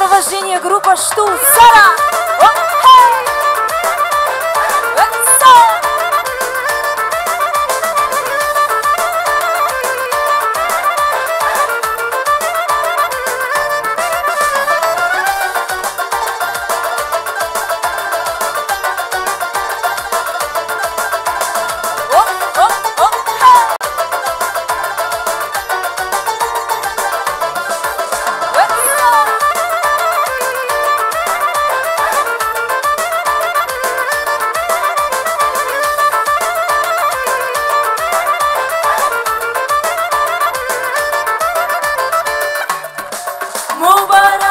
сопровождение группа Штул. Сара! Оп, Mubarak